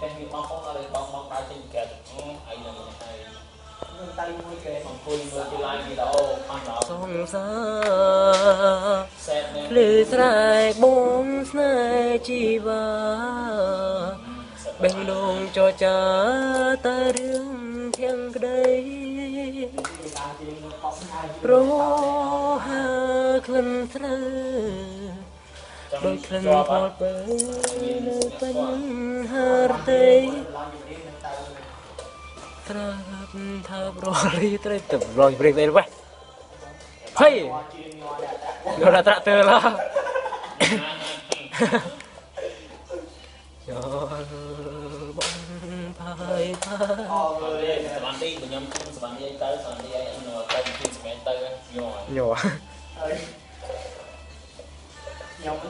ពេលមានបងប្អូនដល់បងបងដើរចេញក្រៅអឺអីហ្នឹងហើយខ្ញុំទៅមួយគេអង្គុយមើលពី live វីដេអូខំដល់សង្សារសេតនេះភ្លឺស្រែបងស្នេហ៍ជីវាបេះដូងចរចាតែរឿងធាងក្តីដើរជាងបោកហើយប្រហើក្លិនស្រូវ ដោយក្លិនផលពើនៅពេញហារតីឡើងយូរនេះទៅត្រាប់ថាប្ររីត្រីទៅរយព្រីវិញវ៉េហេជាងញ័រដាក់យកដាក់ត្រាក់ទ័រឡាយោបងផាយផាអើអយើយសវណ្ណទីខ្ញុំខ្ញុំសវណ្ណទីទៅសវណ្ណទីឲ្យនៅទៅពីស្មែទៅញ័រញ័រអើយ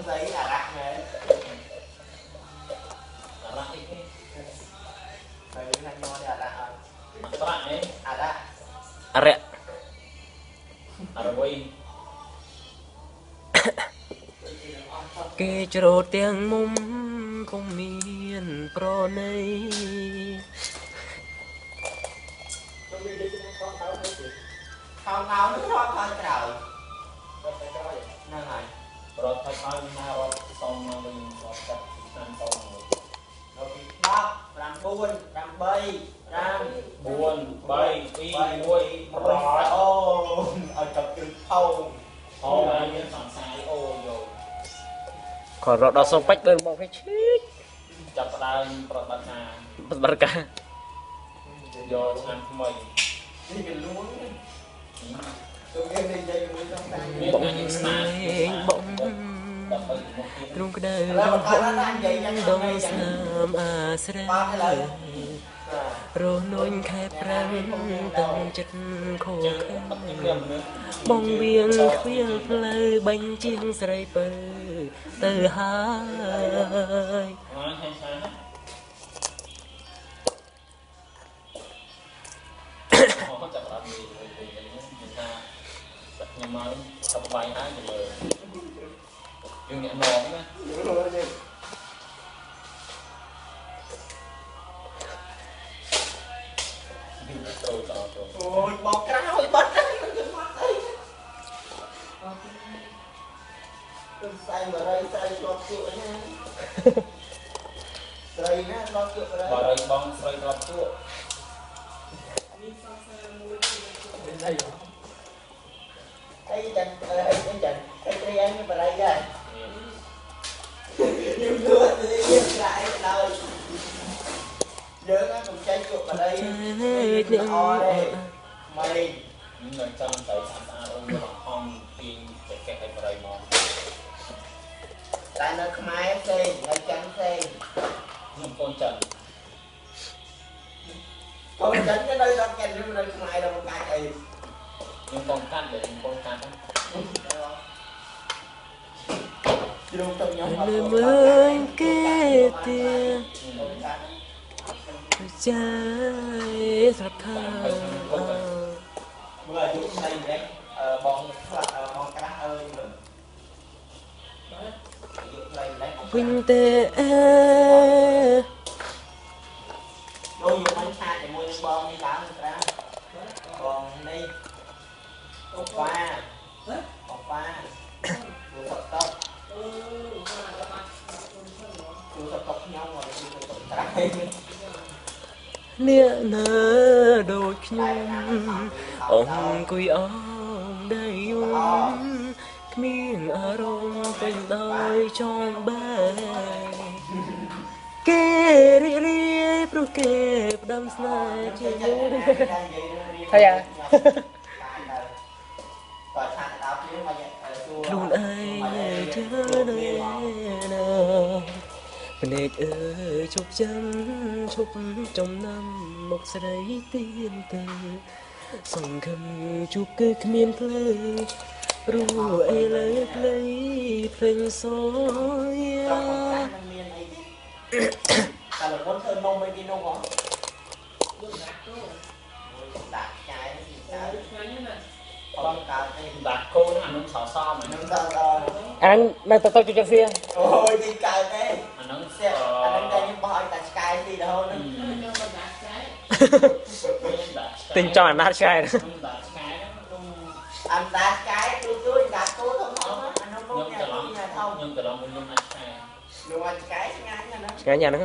ស្អីអារ៉ាក់មែនអារ៉ាក់អីគេហើយណាញ័រនេះអារ៉ាក់អត់ត្រាក់នេះអារ៉ាក់អរិយអរវីគេច្រូតទាំងមុំពុំមានប្រណីខោងោនឹងខោខោក្រោយហ្នឹងហើយ រត់ថយថយណារត់សុំមកវិញរត់កាត់ឆ្នាំសុំមកដល់ពី10 9 8 5 4 3 2 1 1អូឲ្យចាប់គ្រឹះផោងហោហើយមានសង្សារអូយោគាត់រត់ដល់សុំបាច់បើមកគេឈីកចាប់ផ្ដើមប្រតិបត្តិការបរិការយកឆ្នាំថ្មីនេះវាលួងទៅគេនិយាយជាមួយក្នុងតាមានបងអញស្នាបងដើម្បីមក ទៀតទ្រង់ក្តៅរំភងដងស្នាមអាស្រ័យរស់នួនខែប្រាំងតាំងចិត្តខូចឹងខើអត់ខ្ញុំនឹងបងវៀងខ្វៀលផ្លូវបាញ់ជាងស្រីពើទៅហើយអើហើយឆាអូចាប់ដល់នេះវិញវិញខ្ញុំថាខ្ញុំមកចាប់បាយហើយទៅមើលយើង អ្នកនងណាយើងត្រូវដល់ទៅអូយបោកក្រោយបាត់ហើយខ្ញុំមកអីទៅស្អីបរិយស្អីជាប់ជក់ណាស្រីណាជាប់ជក់បរិយបើរៃបងស្រីក្របទួអីចឹងអីអីចឹ បរិយចេនេះញអត់ទេម៉េចនឹងចាំទៅស្អាតស្អាតអូនមកហងទាញតែកេះឲ្យបរិយមកតែនៅខ្មែរផ្សេងនៅចិនផ្សេងខ្ញុំកូនចិនកូនចិនក៏នៅដល់ចិននៅខ្មែរដល់កាច់អីខ្ញុំកូនកាត់តែខ្ញុំកូនកាត់ជ្រុំទៅខ្ញុំនៅមើលគេទៀត ចាយស្រខាមើលអាយុស្ដីម្លេះអឺបងខ្លះបងក្រាស់អើយមើលអាយុស្ដីម្លេះវិញទេអេដូចយកបាញ់ឆាជាមួយនឹងបងនេះឡើងក្រាស់បងនេះអូប៉ាអូប៉ាទូសតតទូសតតខ្ញុំមកទូសតតត្រាយ អ្នកណាដូចខ្ញុំអង្គុយអមដៃយំគ្មានអារម្មណ៍ពេញដោយចង់បែគេរីករាយព្រោះគេផ្ដាំស្នេហ៍ជាយូរហើយ ភ្នែកអើយជប់ចាំជប់ចំណាំមកស្រីទៀនទៅសង្ឃឹមជួបគឺគ្មានផ្លូវព្រោះអីលើផ្លូវភ្លេងសយាมันមានអីតែលមុនធ្វើនំអីគេនំហ៎ដាក់ចាយចាយបងកើតអីដាក់កូនអានឹងសសមអានឹនឹងងដល់ដល់អាននៅទៅទៅជួយសៀអូ ទិញចង់អាណាត់ឆ្កែខ្ញុំដាក់ឆ្ងាយខ្ញុំអណ្ដាតកាយទូទួយកាត់ទូធំធំអានោះនោះខ្ញុំញ៉ាំច្រឡំញ៉ាំធំខ្ញុំច្រឡំខ្ញុំដាក់ឆ្ងាយលោកអាចកាយឆ្ងាញ់ណាស់ឆ្កែញ៉ាំហ្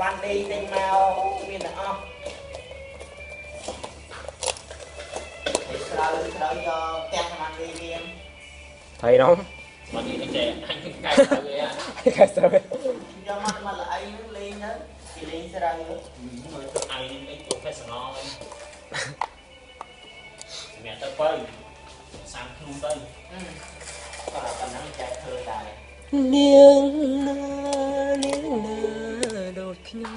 ករស្រុកសវណ្ណឌីទិញមកមានទាំងអស់ហើយស្រូវស្រូវយកផ្ទះសវណ្ណឌីរៀនថៃនោះមកនេះចេះអញកែទៅវាខែស្រូវយកមកមកល្អីហ្នឹងលេងទៅគេលេងស្រូវទៅមើលទៅឯងនេះទៅ professional ហ្នឹងសម្រាប់ទៅបើសាំខ្លួនទៅគាត់តែប៉ុណ្ណឹងចែកធ្វើដែរនាងណានាងណាដូច ខ្ញុំ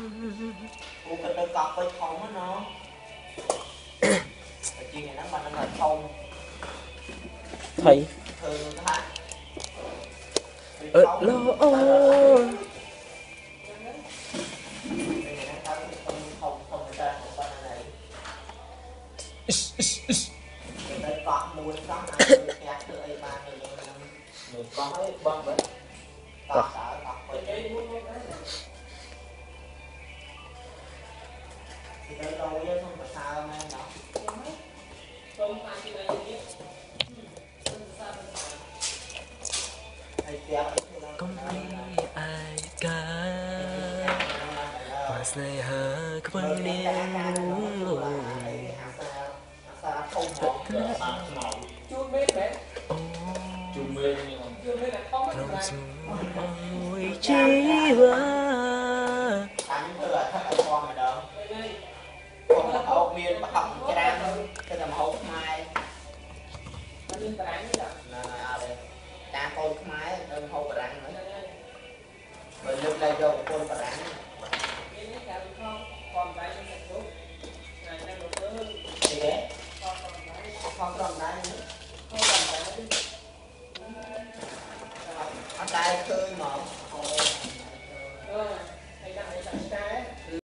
គូក៏ទៅកប់ពេជ្រធំហ្នឹងណោះតែជាងហ្នឹងបានហ្នឹងធំថៃធ្វើថាអឺឡូអូទៅ ទីទៅដល់វាខ្ញុំប្រសើរមែនដល់ហើយផ្ទះអីធ្វើឡើងកុំនេះអាយកាបើស្នេហាខ្វឹងនាងអាសាធំហ្មងទៅសាំខ្មៅអូជុំមើលនេះហ្នឹងក្នុងស្មួនអងមួយជីវ៉ាតាំងធ្វើអាថឹកឲ្យពណ៌ម្ដងខ្ញុំ មកអោបមានប្រហុកច្រើនគឺតែមហូបខ្មែរណាអត់ទេការកូនខ្មែរទៅមហូបបារាំងហ្នឹងបើលើកតែយក